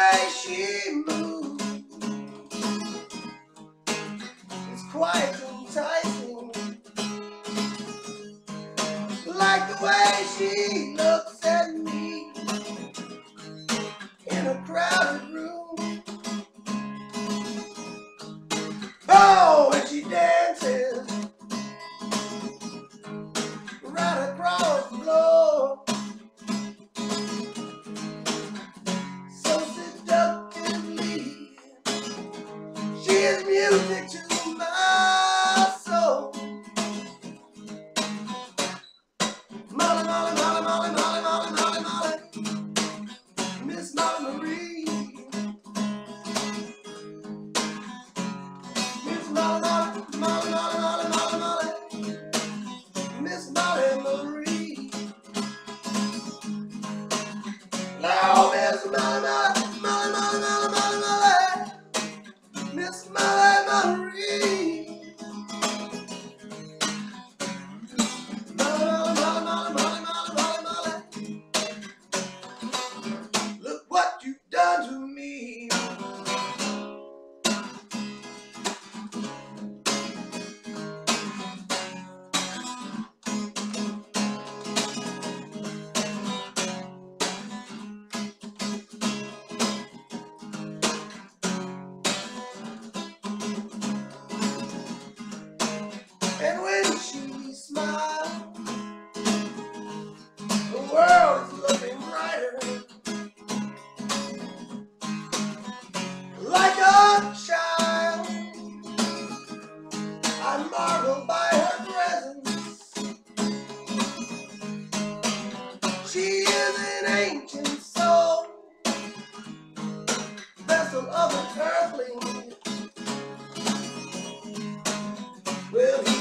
way she moves is quite enticing. Like the way she looks. is music to my soul. Mala, mala, an ancient soul, vessel of an earthling. Will